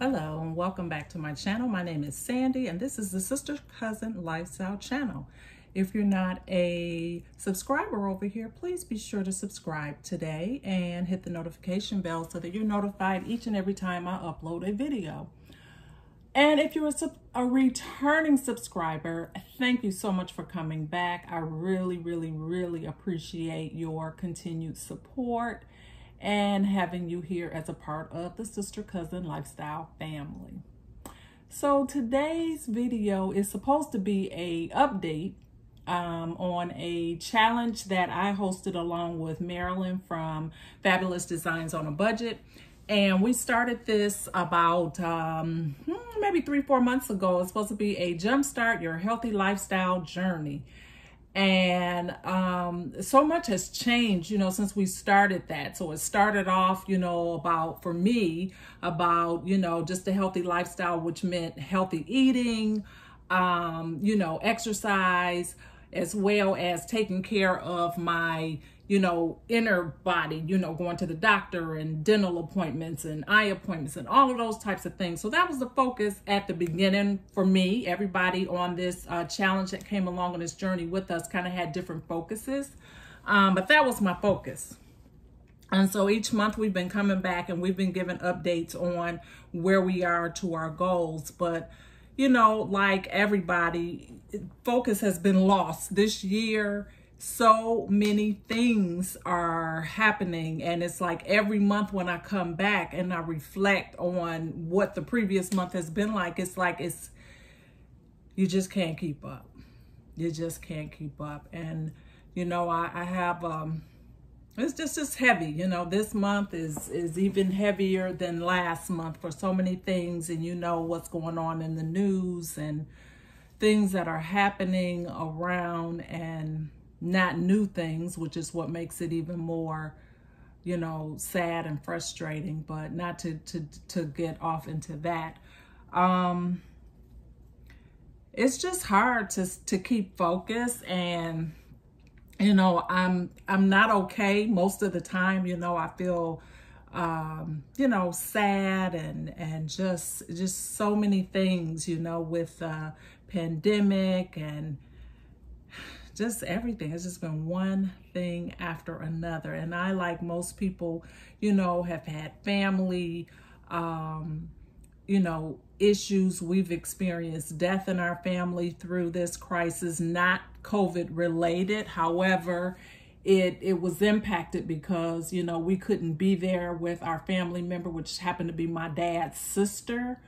Hello and welcome back to my channel. My name is Sandy and this is the Sister Cousin Lifestyle channel. If you're not a subscriber over here, please be sure to subscribe today and hit the notification bell so that you're notified each and every time I upload a video. And if you're a, a returning subscriber, thank you so much for coming back. I really, really, really appreciate your continued support and having you here as a part of the sister cousin lifestyle family. So today's video is supposed to be a update um, on a challenge that I hosted along with Marilyn from Fabulous Designs on a Budget. And we started this about um, hmm, maybe three, four months ago. It's supposed to be a jumpstart your healthy lifestyle journey and um, so much has changed you know since we started that. So it started off you know about for me about you know just a healthy lifestyle which meant healthy eating um, you know exercise as well as taking care of my you know, inner body, you know, going to the doctor and dental appointments and eye appointments and all of those types of things. So that was the focus at the beginning for me. Everybody on this uh, challenge that came along on this journey with us kind of had different focuses, um, but that was my focus. And so each month we've been coming back and we've been giving updates on where we are to our goals. But, you know, like everybody, focus has been lost this year so many things are happening and it's like every month when i come back and i reflect on what the previous month has been like it's like it's you just can't keep up. You just can't keep up. And you know i, I have um it's just just heavy you know. This month is is even heavier than last month for so many things and you know what's going on in the news and things that are happening around and not new things, which is what makes it even more, you know, sad and frustrating, but not to to to get off into that. Um it's just hard to to keep focus and you know, I'm I'm not okay most of the time, you know, I feel um you know sad and and just just so many things you know with uh pandemic and just everything. It's just been one thing after another. And I, like most people, you know, have had family, um, you know, issues. We've experienced death in our family through this crisis, not COVID related. However, it it was impacted because you know we couldn't be there with our family member, which happened to be my dad's sister,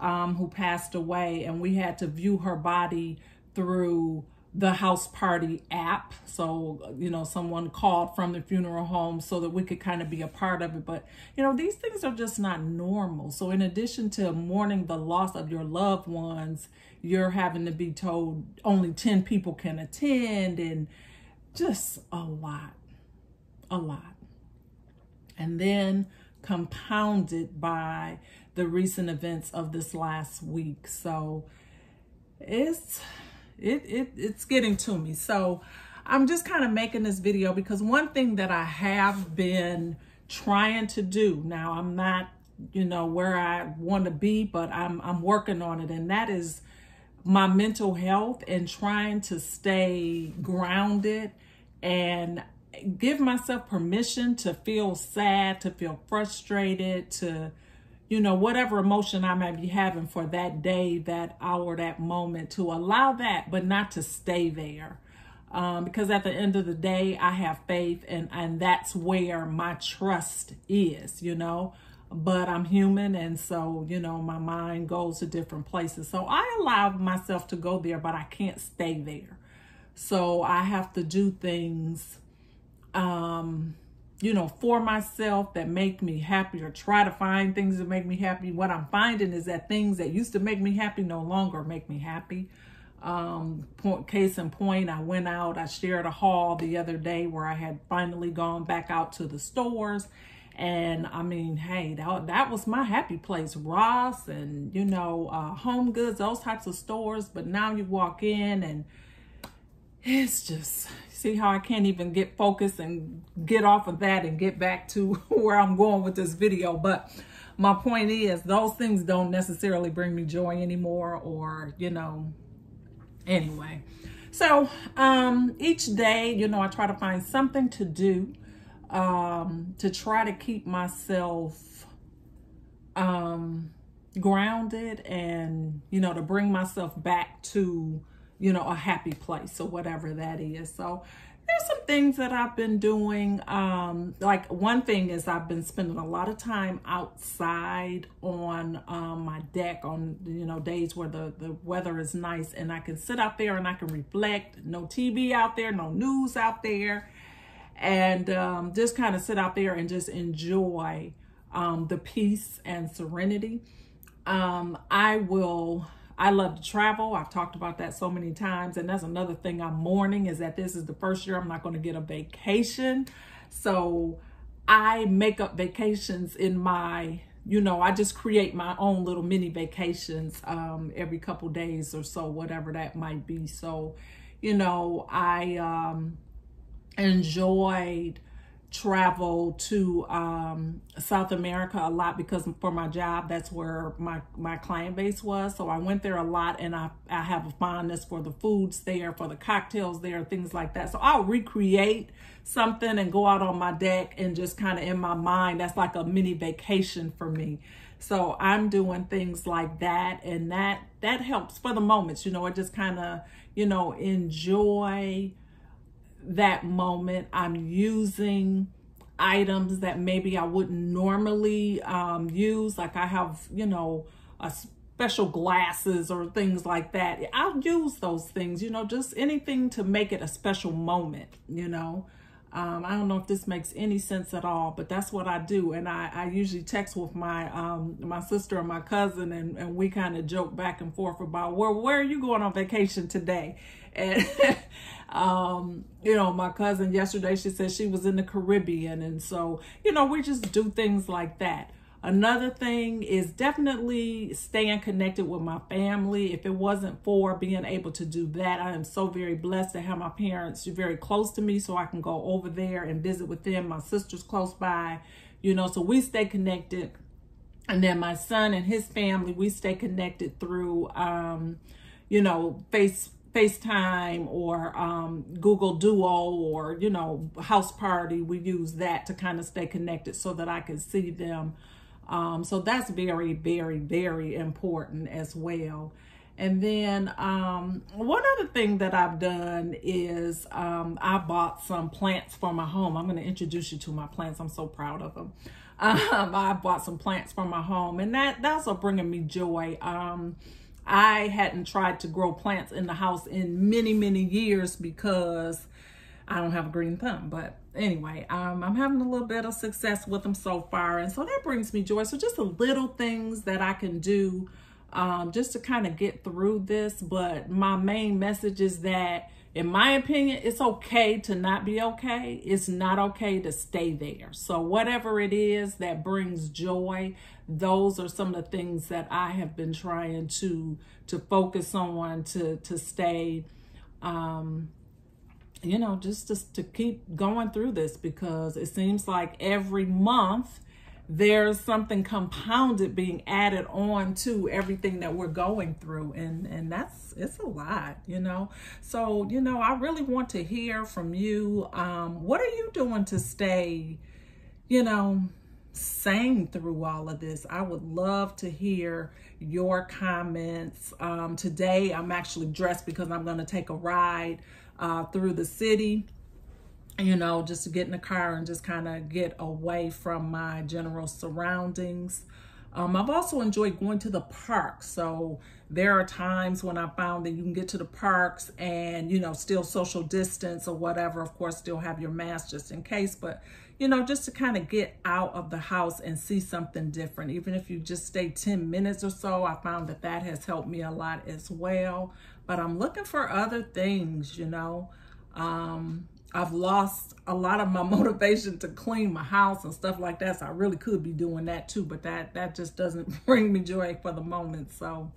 um, who passed away, and we had to view her body through the house party app. So, you know, someone called from the funeral home so that we could kind of be a part of it. But, you know, these things are just not normal. So, in addition to mourning the loss of your loved ones, you're having to be told only 10 people can attend and just a lot, a lot. And then compounded by the recent events of this last week. So, it's it, it it's getting to me. So I'm just kind of making this video because one thing that I have been trying to do now, I'm not, you know, where I want to be, but I'm I'm working on it, and that is my mental health and trying to stay grounded and give myself permission to feel sad, to feel frustrated, to you know, whatever emotion I might be having for that day, that hour, that moment, to allow that, but not to stay there. Um, because at the end of the day, I have faith and, and that's where my trust is, you know. But I'm human and so, you know, my mind goes to different places. So I allow myself to go there, but I can't stay there. So I have to do things um you know, for myself that make me happy or try to find things that make me happy. What I'm finding is that things that used to make me happy no longer make me happy. Um, point, case in point, I went out, I shared a haul the other day where I had finally gone back out to the stores. And I mean, hey, that, that was my happy place. Ross and, you know, uh, Home Goods, those types of stores. But now you walk in and it's just see how I can't even get focused and get off of that and get back to where I'm going with this video. But my point is those things don't necessarily bring me joy anymore or, you know, anyway. So um, each day, you know, I try to find something to do um, to try to keep myself um, grounded and, you know, to bring myself back to, you know, a happy place or whatever that is. So there's some things that I've been doing. Um, like one thing is I've been spending a lot of time outside on um, my deck on, you know, days where the, the weather is nice and I can sit out there and I can reflect. No TV out there, no news out there. And um, just kind of sit out there and just enjoy um, the peace and serenity. Um, I will I love to travel. I've talked about that so many times. And that's another thing I'm mourning is that this is the first year I'm not going to get a vacation. So I make up vacations in my, you know, I just create my own little mini vacations um, every couple days or so, whatever that might be. So, you know, I um, enjoyed travel to um, South America a lot because for my job, that's where my, my client base was. So I went there a lot and I, I have a fondness for the foods there, for the cocktails there, things like that. So I'll recreate something and go out on my deck and just kind of in my mind, that's like a mini vacation for me. So I'm doing things like that and that, that helps for the moments, you know, I just kind of, you know, enjoy that moment. I'm using items that maybe I wouldn't normally um, use. Like I have, you know, a special glasses or things like that. I'll use those things, you know, just anything to make it a special moment, you know. Um, I don't know if this makes any sense at all, but that's what I do. And I, I usually text with my um, my sister and my cousin, and, and we kind of joke back and forth about where where are you going on vacation today? And um, you know, my cousin yesterday she said she was in the Caribbean, and so you know we just do things like that. Another thing is definitely staying connected with my family. If it wasn't for being able to do that, I am so very blessed to have my parents very close to me so I can go over there and visit with them. My sister's close by, you know, so we stay connected. And then my son and his family, we stay connected through, um, you know, face FaceTime or um, Google Duo or, you know, house party. We use that to kind of stay connected so that I can see them um, so that's very, very, very important as well. And then um, one other thing that I've done is um, I bought some plants for my home. I'm going to introduce you to my plants. I'm so proud of them. Um, I bought some plants for my home, and that that's what bringing me joy. Um, I hadn't tried to grow plants in the house in many, many years because I don't have a green thumb. But anyway, um, I'm having a little bit of success with them so far. And so that brings me joy. So just the little things that I can do um, just to kind of get through this. But my main message is that in my opinion, it's okay to not be okay. It's not okay to stay there. So whatever it is that brings joy, those are some of the things that I have been trying to to focus on to to stay um, you know, just to, to keep going through this because it seems like every month there's something compounded being added on to everything that we're going through. And and that's it's a lot you know? So you know i really want to hear from you. Um what are you doing to stay you know sane through all of this? I would love to hear your comments. Um today i'm actually dressed because i'm going to take a ride uh, through the city, you know, just to get in the car and just kind of get away from my general surroundings. Um, I've also enjoyed going to the parks. So there are times when I found that you can get to the parks and, you know, still social distance or whatever. Of course, still have your mask just in case. But, you know, just to kind of get out of the house and see something different. Even if you just stay 10 minutes or so, I found that that has helped me a lot as well but I'm looking for other things, you know. Um, I've lost a lot of my motivation to clean my house and stuff like that. So I really could be doing that too, but that, that just doesn't bring me joy for the moment. So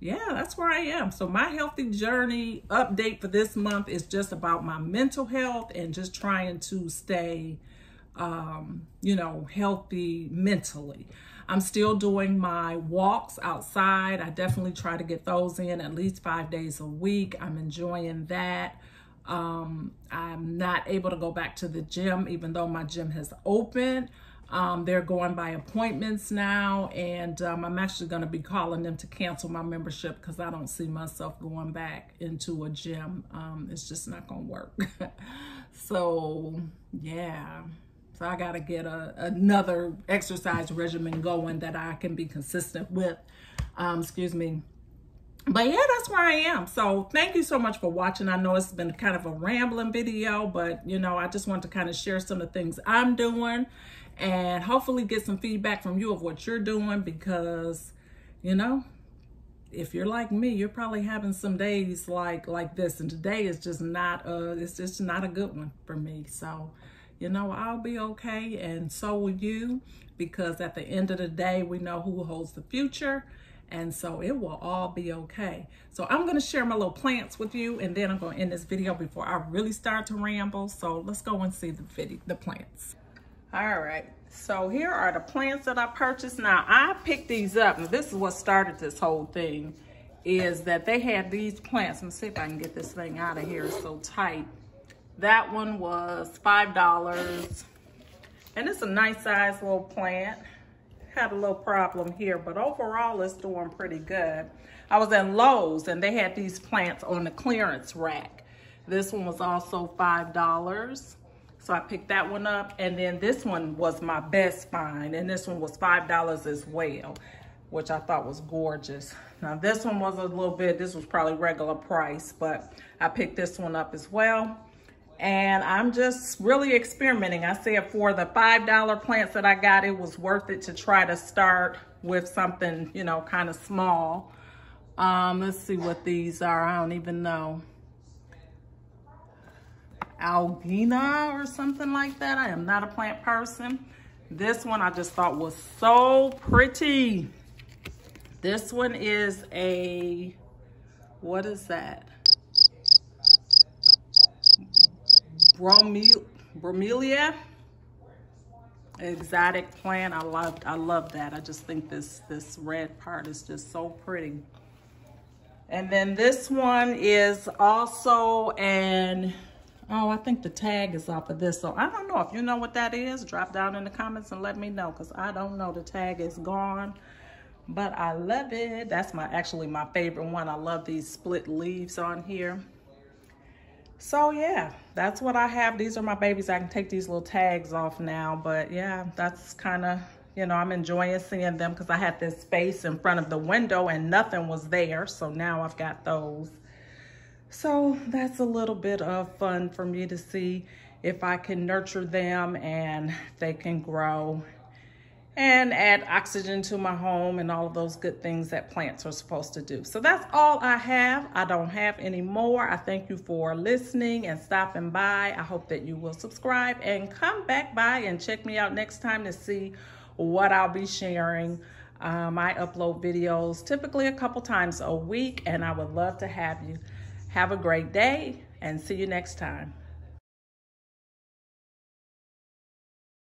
yeah, that's where I am. So my healthy journey update for this month is just about my mental health and just trying to stay, um, you know, healthy mentally. I'm still doing my walks outside. I definitely try to get those in at least five days a week. I'm enjoying that. Um, I'm not able to go back to the gym, even though my gym has opened. Um, they're going by appointments now, and um, I'm actually going to be calling them to cancel my membership because I don't see myself going back into a gym. Um, it's just not going to work. so, yeah. So I got to get a, another exercise regimen going that I can be consistent with. Um, excuse me. But yeah, that's where I am. So thank you so much for watching. I know it's been kind of a rambling video, but you know, I just want to kind of share some of the things I'm doing and hopefully get some feedback from you of what you're doing because, you know, if you're like me, you're probably having some days like like this, and today is just not a it's just not a good one for me. So, you know, I'll be okay, and so will you, because at the end of the day, we know who holds the future, and so it will all be okay. So I'm gonna share my little plants with you, and then I'm gonna end this video before I really start to ramble. So let's go and see the video, the plants. All right, so here are the plants that I purchased. Now I picked these up, and this is what started this whole thing, is that they had these plants. Let me see if I can get this thing out of here, it's so tight. That one was $5, and it's a nice size little plant. Had a little problem here, but overall it's doing pretty good. I was in Lowe's, and they had these plants on the clearance rack. This one was also $5. So I picked that one up. And then this one was my best find. And this one was $5 as well, which I thought was gorgeous. Now this one was a little bit, this was probably regular price, but I picked this one up as well. And I'm just really experimenting. I said for the $5 plants that I got, it was worth it to try to start with something, you know, kind of small. Um, let's see what these are. I don't even know. Algina or something like that. I am not a plant person. This one I just thought was so pretty. This one is a, what is that? Bromelia exotic plant. I love I love that. I just think this this red part is just so pretty. And then this one is also an Oh, I think the tag is off of this. So I don't know if you know what that is. Drop down in the comments and let me know because I don't know. The tag is gone. But I love it. That's my actually my favorite one. I love these split leaves on here. So yeah, that's what I have. These are my babies. I can take these little tags off now. But yeah, that's kind of, you know, I'm enjoying seeing them because I had this space in front of the window and nothing was there. So now I've got those. So that's a little bit of fun for me to see if I can nurture them and they can grow and add oxygen to my home and all of those good things that plants are supposed to do. So that's all I have. I don't have any more. I thank you for listening and stopping by. I hope that you will subscribe and come back by and check me out next time to see what I'll be sharing. Um, I upload videos typically a couple times a week and I would love to have you. Have a great day and see you next time.